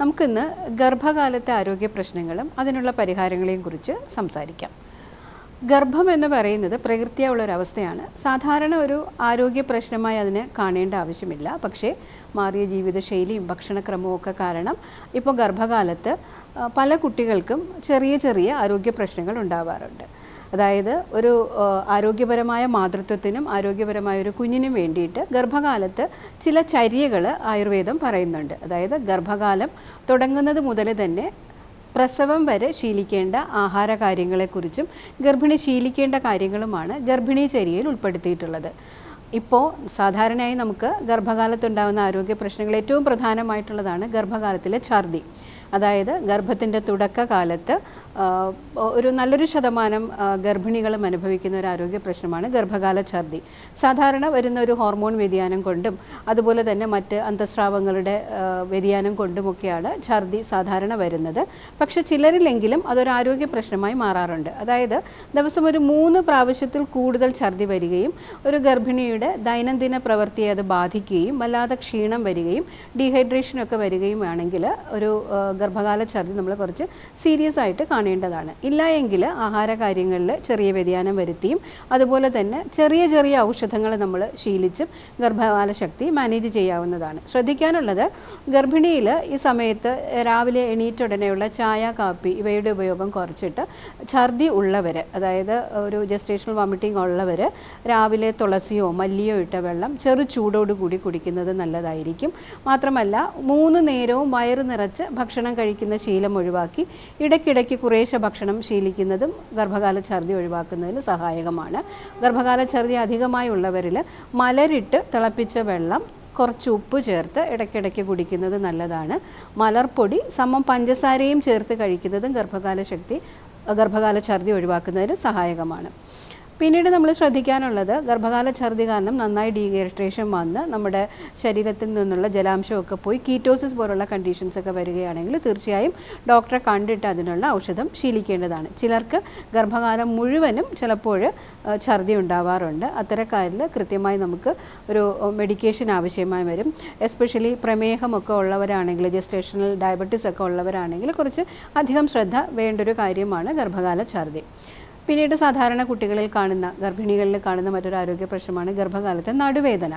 നമുക്കിന്ന് ഗർഭകാലത്തെ ആരോഗ്യ പ്രശ്നങ്ങളും അതിനുള്ള പരിഹാരങ്ങളെയും കുറിച്ച് സംസാരിക്കാം. ഗർഭം എന്ന് പറയുന്നത് പ്രകൃതിയുള്ള ഒരു അവസ്ഥയാണ് സാധാരണ ഒരു ആരോഗ്യ പ്രശ്നമായി അതിനെ കാണേണ്ട ആവശ്യമില്ല. പക്ഷേ മാറിയ ജീവിതശൈലിയും ഭക്ഷണക്രമവും ഒക്കെ കാരണം ഇപ്പോൾ ഗർഭകാലത്ത് പല കുട്ടികൾക്കും ചെറിയ ചെറിയ ആരോഗ്യ പ്രശ്നങ്ങൾ ഉണ്ടാവാറുണ്ട്. അതായത് ഒരു ആരോഗ്യപരമായ മാതൃത്വത്തിനും ആരോഗ്യപരമായ ഒരു കുഞ്ഞിനും വേണ്ടിയിട്ട് ഗർഭകാലത്ത് ചില ചര്യകൾ ആയുർവേദം പറയുന്നുണ്ട്. അതായത് ഗർഭകാലം തുടങ്ങുന്നത് മുതൽ തന്നെ പ്രസവം വരെ ശീലിക്കേണ്ട ആഹാര കാര്യങ്ങളെക്കുറിച്ചും ഗർഭിണി ശീലിക്കേണ്ട കാര്യങ്ങളുമാണ് ഗർഭിണി ചര്യയിൽ ഉൾപ്പെടുത്തിയിട്ടുള്ളത്. ഇപ്പോൾ സാധാരണയായി നമുക്ക് ഗർഭകാലത്തുണ്ടാകുന്ന ആരോഗ്യ പ്രശ്നങ്ങൾ ഏറ്റവും പ്രധാനമായിട്ടുള്ളതാണ് ഗർഭകാലത്തിലെ ഛർദി. അതായത് ഗർഭത്തിന്റെ തുടക്കകാലത്ത് ഒരു നല്ലൊരു ശതമാനം ഗർഭിണികളും അനുഭവിക്കുന്ന ഒരു ആരോഗ്യ പ്രശ്നമാണ് ഗർഭകാല ഛർദി. സാധാരണ വരുന്ന ഒരു ഹോർമോൺ വ്യതിയാനം കൊണ്ടും അതുപോലെ തന്നെ മറ്റ് അന്തസ്രാവങ്ങളുടെ വ്യതിയാനം കൊണ്ടുമൊക്കെയാണ് ഛർദി സാധാരണ വരുന്നത്. പക്ഷെ ചിലരിലെങ്കിലും അതൊരു ആരോഗ്യ പ്രശ്നമായി മാറാറുണ്ട്. അതായത് ദിവസം ഒരു മൂന്ന് പ്രാവശ്യത്തിൽ കൂടുതൽ ഛർദി വരികയും ഒരു ഗർഭിണിയുടെ ദൈനംദിന പ്രവൃത്തിയെ അത് ബാധിക്കുകയും വല്ലാതെ ക്ഷീണം വരികയും ഡീഹൈഡ്രേഷനൊക്കെ വരികയും ആണെങ്കിൽ ഒരു ഗർഭകാല ഛർദി നമ്മൾ കുറച്ച് സീരിയസ് ആയിട്ട് കാണേണ്ടതാണ് ഇല്ല എങ്കിൽ ആഹാര കാര്യങ്ങളിൽ ചെറിയ വ്യതിയാനം വരുത്തിയും അതുപോലെ തന്നെ ചെറിയ ചെറിയ ഔഷധങ്ങൾ നമ്മൾ ശീലിച്ചും ഗർഭകാല ശക്തി മാനേജ് ചെയ്യാവുന്നതാണ്. ശ്രദ്ധിക്കാനുള്ളത് ഗർഭിണിയിൽ ഈ സമയത്ത് രാവിലെ എണീറ്റ ഉടനെയുള്ള ചായ കാപ്പി ഇവയുടെ ഉപയോഗം കുറച്ചിട്ട് ഛർദി ഉള്ളവർ അതായത് ഒരു ജസ്റ്റേഷണൽ വോമിറ്റിംഗ് ഉള്ളവർ രാവിലെ തുളസിയോ മല്ലിയോ ഇട്ട വെള്ളം ചെറു ചൂടോടുകൂടി കുടിക്കുന്നത് നല്ലതായിരിക്കും. മാത്രമല്ല മൂന്ന് നേരവും വയറ് നിറച്ച് ഭക്ഷണം കഴിക്കുന്ന ശീലം ഒഴിവാക്കി ഇടയ്ക്കിടയ്ക്ക് കുറേശ്ശെ ഭക്ഷണം ശീലിക്കുന്നതും ഗർഭകാല ഛർദി ഒഴിവാക്കുന്നതിന് സഹായകമാണ്. ഗർഭകാല ഛർദി അധികമായി ഉള്ളവരിൽ മലരിട്ട് തിളപ്പിച്ച വെള്ളം കുറച്ച് ഉപ്പ് ചേർത്ത് ഇടയ്ക്കിടയ്ക്ക് കുടിക്കുന്നത് നല്ലതാണ്. മലർപ്പൊടി സമം പഞ്ചസാരയും ചേർത്ത് കഴിക്കുന്നതും ഗർഭകാല ശക്തി ഗർഭകാല ഛർദി ഒഴിവാക്കുന്നതിന് സഹായകമാണ്. പിന്നീട് നമ്മൾ ശ്രദ്ധിക്കാനുള്ളത് ഗർഭകാല ഛർദി കാരണം നന്നായി ഡീഹൈഡ്രേഷൻ വന്ന് നമ്മുടെ ശരീരത്തിൽ നിന്നുള്ള ജലാംശമൊക്കെ പോയി കീറ്റോസിസ് പോലുള്ള കണ്ടീഷൻസ് ഒക്കെ വരികയാണെങ്കിൽ തീർച്ചയായും ഡോക്ടറെ കണ്ടിട്ട് അതിനുള്ള ഔഷധം ശീലിക്കേണ്ടതാണ്. ചിലർക്ക് ഗർഭകാലം മുഴുവനും ചിലപ്പോൾ ഛർദി ഉണ്ടാവാറുണ്ട്. അത്തരക്കാരിൽ കൃത്യമായി നമുക്ക് ഒരു മെഡിക്കേഷൻ ആവശ്യമായി വരും. എസ്പെഷ്യലി പ്രമേഹമൊക്കെ ഉള്ളവരാണെങ്കിൽ ജസ്റ്റേഷണൽ ഡയബറ്റീസ് ഒക്കെ ഉള്ളവരാണെങ്കിൽ കുറച്ച് അധികം ശ്രദ്ധ വേണ്ടൊരു കാര്യമാണ് ഗർഭകാല ഛർദി. പിന്നീട് സാധാരണ കുട്ടികളിൽ കാണുന്ന ഗർഭിണികളിൽ കാണുന്ന മറ്റൊരു ആരോഗ്യ പ്രശ്നമാണ് ഗർഭകാലത്തെ നടുവേദന.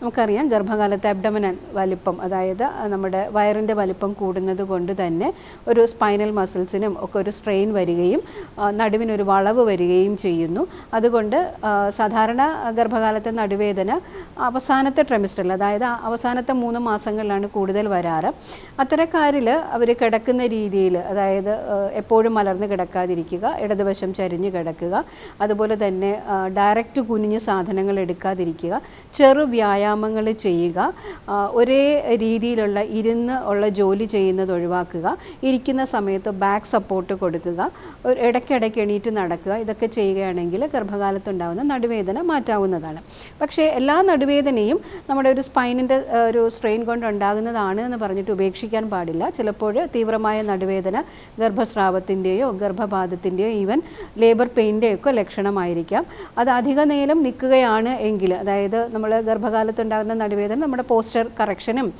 നമുക്കറിയാം ഗർഭകാലത്തെ അബ്ഡമനൻ വലിപ്പം അതായത് നമ്മുടെ വയറിന്റെ വലിപ്പം കൂടുന്നത് കൊണ്ട് തന്നെ ഒരു സ്പൈനൽ മസിൽസിനും ഒക്കെ ഒരു സ്ട്രെയിൻ വരികയും നടുവിനൊരു വളവ് വരികയും ചെയ്യുന്നു. അതുകൊണ്ട് സാധാരണ ഗർഭകാലത്തെ നടുവേദന അവസാനത്തെ ട്രെമിസ്റ്ററിൽ അതായത് അവസാനത്തെ മൂന്ന് മാസങ്ങളിലാണ് കൂടുതൽ വരാറ്. അത്തരക്കാരിൽ അവർ കിടക്കുന്ന രീതിയിൽ അതായത് എപ്പോഴും മലർന്ന് കിടക്കാതിരിക്കുക ഇടതുവശം ചരിഞ്ഞ് കിടക്കുക. അതുപോലെ തന്നെ ഡയറക്റ്റ് കുനിഞ്ഞ് സാധനങ്ങൾ എടുക്കാതിരിക്കുക. ചെറു വ്യായാമങ്ങൾ ചെയ്യുക. ഒരേ രീതിയിലുള്ള ഇരുന്ന് ഉള്ള ജോലി ചെയ്യുന്നത് ഒഴിവാക്കുക. ഇരിക്കുന്ന സമയത്ത് ബാക്ക് സപ്പോർട്ട് കൊടുക്കുക. ഇടയ്ക്കിടയ്ക്ക് എണീറ്റ് നടക്കുക. ഇതൊക്കെ ചെയ്യുകയാണെങ്കിൽ ഗർഭകാലത്തുണ്ടാകുന്ന നടുവേദന മാറ്റാവുന്നതാണ്. പക്ഷേ എല്ലാ നടുവേദനയും നമ്മുടെ ഒരു സ്പൈനിന്റെ ഒരു സ്ട്രെയിൻ കൊണ്ടുണ്ടാകുന്നതാണ് എന്ന് പറഞ്ഞിട്ട് ഉപേക്ഷിക്കാൻ പാടില്ല. ചിലപ്പോൾ തീവ്രമായ നടുവേദന ഗർഭസ്രാവത്തിന്റെയോ ഗർഭപാതത്തിന്റെയോ ഈവൻ ലേബർ പെയിന്റെയോ ഒക്കെ ലക്ഷണമായിരിക്കാം. അത് അധിക നേരം നിൽക്കുകയാണ് എങ്കിൽ അതായത് നമ്മൾ ഗർഭകാലത്തുണ്ടാകുന്ന നടുവേദന നമ്മുടെ പോസ്റ്റർ കറക്ഷനും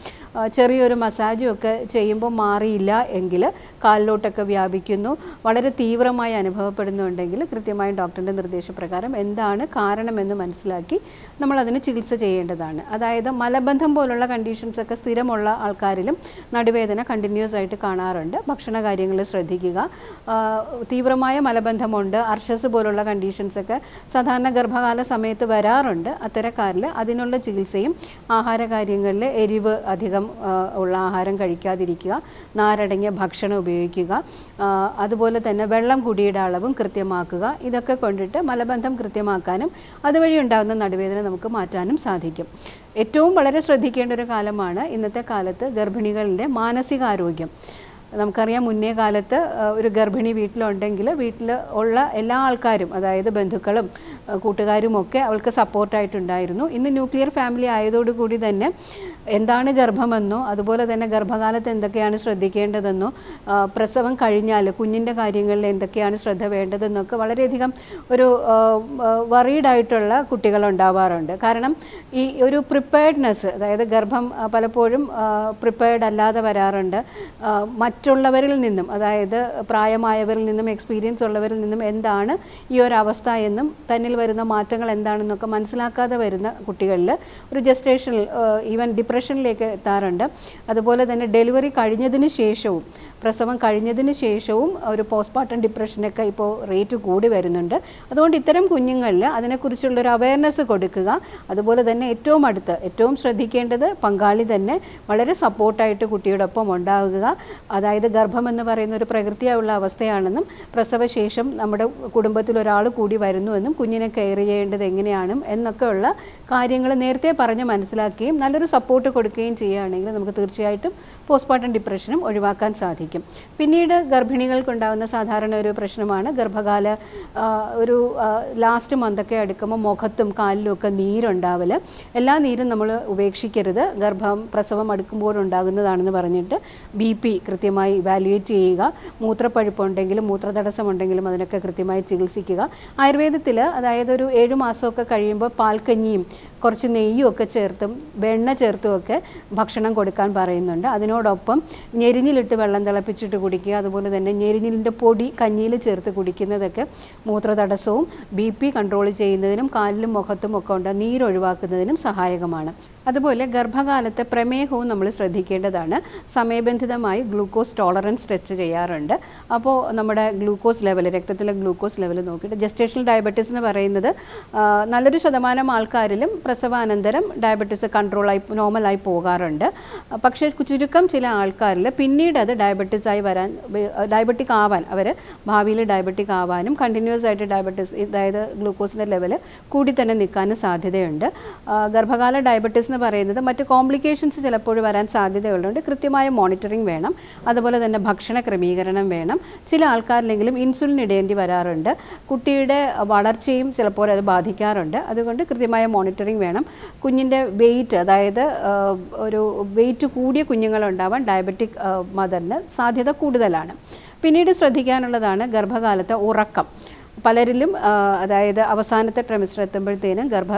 ചെറിയൊരു മസാജും ഒക്കെ ചെയ്യുമ്പോൾ മാറിയില്ല എങ്കിൽ കാലിലോട്ടൊക്കെ വ്യാപിക്കുന്നു. വളരെ തീവ്രമായി അനുഭവപ്പെടുന്നുണ്ടെങ്കിൽ കൃത്യമായും ഡോക്ടറിന്റെ നിർദ്ദേശപ്രകാരം എന്താണ് കാരണമെന്ന് മനസ്സിലാക്കി നമ്മൾ അതിന് ചികിത്സ ചെയ്യേണ്ടതാണ്. അതായത് മലബന്ധം പോലുള്ള കണ്ടീഷൻസൊക്കെ സ്ഥിരമുള്ള ആൾക്കാരിലും നടുവേദന കണ്ടിന്യൂസ് ആയിട്ട് കാണാറുണ്ട്. ഭക്ഷണ കാര്യങ്ങൾ ശ്രദ്ധിക്കുക തീവ്രമായ മലബന്ധമുണ്ട്. അർഷസ് പോലുള്ള കണ്ടീഷൻസൊക്കെ സാധാരണ ഗർഭകാല സമയത്ത് വരാറുണ്ട്. അത്തരക്കാരിൽ അതിനുള്ള ചികിത്സയും ആഹാര കാര്യങ്ങളിൽ എരിവ് അധികം ഉള്ള ആഹാരം കഴിക്കാതിരിക്കുക നാരടങ്ങിയ ഭക്ഷണം ഉപയോഗിക്കുക അതുപോലെ തന്നെ വെള്ളം കുടിയുടെ അളവും കൃത്യമാക്കുക ഇതൊക്കെ കൊണ്ടിട്ട് മലബന്ധം കൃത്യമാക്കാനും അതുവഴി ഉണ്ടാകുന്ന നടുവേദന നമുക്ക് മാറ്റാനും സാധിക്കും. ഏറ്റവും വളരെ ശ്രദ്ധിക്കേണ്ട ഒരു കാലമാണ് ഇന്നത്തെ കാലത്ത് ഗർഭിണികളുടെ മാനസികാരോഗ്യം. നമുക്കറിയാം മുന്നേ കാലത്ത് ഒരു ഗർഭിണി വീട്ടിലുണ്ടെങ്കിൽ വീട്ടിൽ ഉള്ള എല്ലാ ആൾക്കാരും അതായത് ബന്ധുക്കളും കൂട്ടുകാരും ഒക്കെ അവൾക്ക് സപ്പോർട്ടായിട്ടുണ്ടായിരുന്നു ഇന്ന് ന്യൂക്ലിയർ ഫാമിലി ആയതോടുകൂടി തന്നെ എന്താണ് ഗർഭമെന്നോ അതുപോലെ തന്നെ ഗർഭകാലത്ത് എന്തൊക്കെയാണ് ശ്രദ്ധിക്കേണ്ടതെന്നോ പ്രസവം കഴിഞ്ഞാൽ കുഞ്ഞിന്റെ കാര്യങ്ങളിൽ എന്തൊക്കെയാണ് ശ്രദ്ധ വേണ്ടതെന്നൊക്കെ വളരെയധികം ഒരു വറീഡായിട്ടുള്ള കുട്ടികൾ ഉണ്ടാവാറുണ്ട്. കാരണം ഈ ഒരു പ്രിപ്പയർഡ്നെസ് അതായത് ഗർഭം പലപ്പോഴും പ്രിപ്പയർഡ് അല്ലാതെ വരാറുണ്ട്. മറ്റുള്ളവരിൽ നിന്നും അതായത് പ്രായമായവരിൽ നിന്നും എക്സ്പീരിയൻസ് ഉള്ളവരിൽ നിന്നും എന്താണ് ഈ ഒരു അവസ്ഥ എന്നും തന്നിൽ വരുന്ന മാറ്റങ്ങൾ എന്താണെന്നൊക്കെ മനസ്സിലാക്കാതെ വരുന്ന കുട്ടികളിൽ ഒരു ജസ്റ്റേഷണൽ ഈവൻ ഡിപ്രഷനിലേക്ക് എത്താറുണ്ട്. അതുപോലെ തന്നെ ഡെലിവറി കഴിഞ്ഞതിന് ശേഷവും പ്രസവം കഴിഞ്ഞതിന് ശേഷവും ഒരു പോസ്റ്റ്മോർട്ടം ഡിപ്രഷനൊക്കെ ഇപ്പോൾ റേറ്റ് കൂടി വരുന്നുണ്ട്. അതുകൊണ്ട് ഇത്തരം കുഞ്ഞുങ്ങളിൽ അതിനെക്കുറിച്ചുള്ളൊരു അവയർനെസ് കൊടുക്കുക. അതുപോലെ തന്നെ ഏറ്റവും അടുത്ത് ഏറ്റവും ശ്രദ്ധിക്കേണ്ടത് പങ്കാളി തന്നെ വളരെ സപ്പോർട്ടായിട്ട് കുട്ടിയോടൊപ്പം ഉണ്ടാകുക. അതായത് ഗർഭം എന്ന് പറയുന്ന ഒരു പ്രകൃതിയായുള്ള അവസ്ഥയാണെന്നും പ്രസവശേഷം നമ്മുടെ കുടുംബത്തിൽ ഒരാൾ കൂടി വരുന്നുവെന്നും കുഞ്ഞിനെ കെയർ ചെയ്യേണ്ടത് എങ്ങനെയാണ് എന്നൊക്കെയുള്ള കാര്യങ്ങൾ നേരത്തെ പറഞ്ഞ് മനസ്സിലാക്കുകയും നല്ലൊരു സപ്പോർട്ട് കൊടുക്കുകയും ചെയ്യുകയാണെങ്കിൽ നമുക്ക് തീർച്ചയായിട്ടും പോസ്റ്റ്മോർട്ടം ഡിപ്രഷനും ഒഴിവാക്കാൻ സാധിക്കും. പിന്നീട് ഗർഭിണികൾക്കുണ്ടാകുന്ന സാധാരണ ഒരു പ്രശ്നമാണ് ഗർഭകാല ഒരു ലാസ്റ്റ് മന്തൊക്കെ അടുക്കുമ്പോൾ മുഖത്തും കാലിലും ഒക്കെ നീരുണ്ടാവൽ എല്ലാ നീരും നമ്മൾ ഉപേക്ഷിക്കരുത്. ഗർഭം പ്രസവം അടുക്കുമ്പോഴുണ്ടാകുന്നതാണെന്ന് പറഞ്ഞിട്ട് ബി പി കൃത്യമായി ഇവാലുവേറ്റ് ചെയ്യുക. മൂത്രപ്പഴുപ്പുണ്ടെങ്കിലും മൂത്രതടസ്സമുണ്ടെങ്കിലും അതിനൊക്കെ കൃത്യമായി ചികിത്സിക്കുക. ആയുർവേദത്തിൽ അതായത് ഒരു ഏഴ് മാസമൊക്കെ കഴിയുമ്പോൾ പാൽക്കഞ്ഞിയും കുറച്ച് നെയ്യും ഒക്കെ ചേർത്തും വെണ്ണ ചേർത്തും ഒക്കെ ഭക്ഷണം കൊടുക്കാൻ പറയുന്നുണ്ട്. അതിനോടൊപ്പം ഞെരിഞ്ഞിലിട്ട് വെള്ളം തിളപ്പിച്ചിട്ട് കുടിക്കുക അതുപോലെ തന്നെ ഞെരിഞ്ഞിലിന്റെ പൊടി കഞ്ഞിയിൽ ചേർത്ത് കുടിക്കുന്നതൊക്കെ മൂത്രതടസ്സവും ബി പി കൺട്രോൾ ചെയ്യുന്നതിനും കാലിലും മുഖത്തും ഒക്കെ ഉണ്ട് നീരൊഴിവാക്കുന്നതിനും സഹായകമാണ്. അതുപോലെ ഗർഭകാലത്ത് പ്രമേഹവും നമ്മൾ ശ്രദ്ധിക്കേണ്ടതാണ്. സമയബന്ധിതമായി ഗ്ലൂക്കോസ് ടോളറൻസ് ടെസ്റ്റ് ചെയ്യാറുണ്ട്. അപ്പോൾ നമ്മുടെ ഗ്ലൂക്കോസ് ലെവൽ രക്തത്തിലെ ഗ്ലൂക്കോസ് ലെവൽ നോക്കിയിട്ട് ജസ്റ്റേഷണൽ ഡയബറ്റീസ് എന്ന് പറയുന്നത് നല്ലൊരു ശതമാനം ആൾക്കാരിലും പ്രസവാനന്തരം ഡയബറ്റീസ് കൺട്രോളായി നോർമലായി പോകാറുണ്ട്. പക്ഷേ ചുരുക്കം ചില ആൾക്കാരിൽ പിന്നീട് അത് ഡയബറ്റീസ് ആയി വരാൻ ഡയബറ്റിക് ആവാൻ അവർ ഭാവിയിൽ ഡയബറ്റിക് ആവാനും കണ്ടിന്യൂസ് ആയിട്ട് ഡയബറ്റീസ് അതായത് ഗ്ലൂക്കോസിന്റെ ലെവൽ കൂടി തന്നെ നിൽക്കാനും സാധ്യതയുണ്ട്. ഗർഭകാല ഡയബറ്റീസ് എന്ന് പറയുന്നത് മറ്റ് കോംപ്ലിക്കേഷൻസ് ചിലപ്പോൾ വരാൻ സാധ്യതയുള്ളതുകൊണ്ട് കൃത്യമായ മോണിറ്ററിംഗ് വേണം. അതുപോലെ തന്നെ ഭക്ഷണ ക്രമീകരണം വേണം. ചില ആൾക്കാരിലെങ്കിലും ഇൻസുലിൻ ഇടേണ്ടി വരാറുണ്ട്. കുട്ടിയുടെ വളർച്ചയും ചിലപ്പോൾ അത് ബാധിക്കാറുണ്ട്. അതുകൊണ്ട് കൃത്യമായ മോണിറ്ററിംഗ് വേണം. കുഞ്ഞിന്റെ വെയിറ്റ് അതായത് ഒരു വെയിറ്റ് കൂടിയ കുഞ്ഞുങ്ങളുണ്ടാവാൻ ഡയബറ്റിക് മദറിന് സാധ്യത കൂടുതലാണ്. പിന്നീട് ശ്രദ്ധിക്കാനുള്ളതാണ് ഗർഭകാലത്തെ ഉറക്കം. പലരിലും അതായത് അവസാനത്തെ ട്രെമിസ്റ്റർ എത്തുമ്പോഴത്തേനും ഗർഭ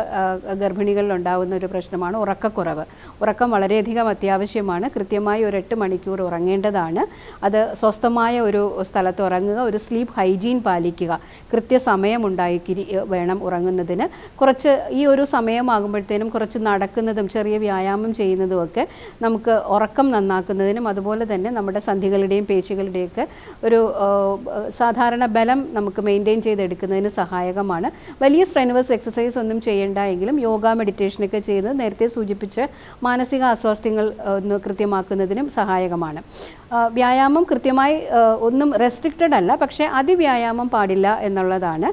ഗർഭിണികളിൽ ഉണ്ടാകുന്ന ഒരു പ്രശ്നമാണ് ഉറക്കക്കുറവ്. ഉറക്കം വളരെയധികം അത്യാവശ്യമാണ്. കൃത്യമായി ഒരു എട്ട് മണിക്കൂർ ഉറങ്ങേണ്ടതാണ്. അത് സ്വസ്ഥമായ ഒരു സ്ഥലത്ത് ഉറങ്ങുക ഒരു സ്ലീപ്പ് ഹൈജീൻ പാലിക്കുക. കൃത്യസമയം ഉണ്ടായിക്കിരി വേണം ഉറങ്ങുന്നതിന്. കുറച്ച് ഈ ഒരു സമയമാകുമ്പോഴത്തേനും കുറച്ച് നടക്കുന്നതും ചെറിയ വ്യായാമം ചെയ്യുന്നതും ഒക്കെ നമുക്ക് ഉറക്കം നന്നാക്കുന്നതിനും അതുപോലെ തന്നെ നമ്മുടെ സന്ധികളുടെയും പേശികളുടെയൊക്കെ ഒരു സാധാരണ ബലം നമുക്ക് മെയിന്റെയിൻ ചെയ്തെടുക്കുന്നതിന് സഹായകമാണ്. വലിയ സ്ട്രെനുവസ് എക്സസൈസ് ഒന്നും ചെയ്യേണ്ട എങ്കിലും യോഗ മെഡിറ്റേഷനൊക്കെ ചെയ്ത് നേരത്തെ സൂചിപ്പിച്ച് മാനസിക അസ്വാസ്ഥ്യങ്ങൾ ഒന്ന് കൃത്യമാക്കുന്നതിനും സഹായകമാണ്. വ്യായാമം കൃത്യമായി ഒന്നും റെസ്ട്രിക്റ്റഡ് അല്ല പക്ഷേ അതിവ്യായാമം പാടില്ല എന്നുള്ളതാണ്.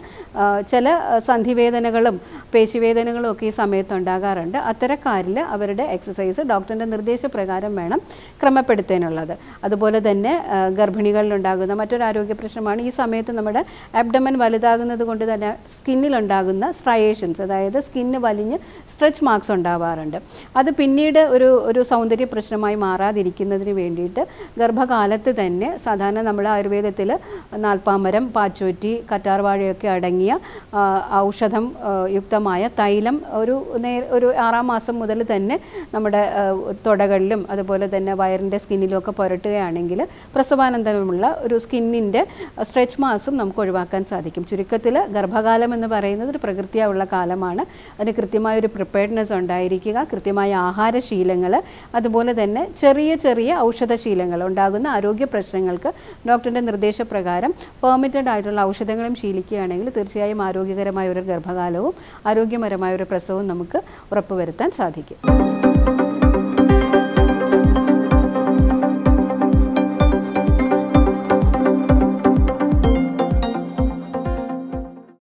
ചില സന്ധിവേദനകളും പേശിവേദനകളും ഒക്കെ ഈ സമയത്ത് ഉണ്ടാകാറുണ്ട്. അത്തരക്കാരിൽ അവരുടെ എക്സസൈസ് ഡോക്ടറിന്റെ നിർദ്ദേശപ്രകാരം വേണം ക്രമപ്പെടുത്താനുള്ളത്. അതുപോലെ തന്നെ ഗർഭിണികളിലുണ്ടാകുന്ന മറ്റൊരു ആരോഗ്യ പ്രശ്നമാണ് ഈ സമയത്ത് നമ്മുടെ അബ്ഡമൻ വലുതാകുന്നത് കൊണ്ട് തന്നെ സ്കിന്നിലുണ്ടാകുന്ന സ്ട്രയേഷൻസ് അതായത് സ്കിന്ന് വലിഞ്ഞ് സ്ട്രെച്ച് മാർക്സ് ഉണ്ടാവാറുണ്ട്. അത് പിന്നീട് ഒരു ഒരു സൗന്ദര്യ പ്രശ്നമായി മാറാതിരിക്കുന്നതിന് വേണ്ടിയിട്ട് ഗർഭകാലത്ത് തന്നെ സാധാരണ നമ്മൾ ആയുർവേദത്തിൽ നാൽപ്പാമരം പാച്ചോറ്റി കറ്റാർവാഴയൊക്കെ അടങ്ങിയ ഔഷധം യുക്തമായ തൈലം ഒരു നേ ഒരു ആറാം മാസം മുതൽ തന്നെ നമ്മുടെ തുടകളിലും അതുപോലെ തന്നെ വയറിന്റെ സ്കിന്നിലുമൊക്കെ പുരട്ടുകയാണെങ്കിൽ പ്രസവാനന്തരമുള്ള ഒരു സ്കിന്നിന്റെ സ്ട്രെച്ച് മാസും നമുക്ക് ഒഴിവാക്കാൻ സാധിക്കും. ചുരുക്കത്തിൽ ഗർഭകാലം എന്ന് പറയുന്നത് ഒരു പ്രകൃതിയായുള്ള കാലമാണ്. അതിന് കൃത്യമായ ഒരു പ്രിപ്പയർഡ്നെസ് ഉണ്ടായിരിക്കുക കൃത്യമായ ആഹാരശീലങ്ങൾ അതുപോലെ തന്നെ ചെറിയ ചെറിയ ഔഷധശീലങ്ങൾ ഉണ്ടാകുന്ന ആരോഗ്യ പ്രശ്നങ്ങൾക്ക് ഡോക്ടറിന്റെ നിർദ്ദേശപ്രകാരം പെർമിറ്റഡ് ആയിട്ടുള്ള ഔഷധങ്ങളും ശീലിക്കുകയാണെങ്കിൽ തീർച്ചയായും ആരോഗ്യകരമായ ഒരു ഗർഭകാലവും ആരോഗ്യപരമായ ഒരു പ്രസവവും നമുക്ക് ഉറപ്പുവരുത്താൻ സാധിക്കും.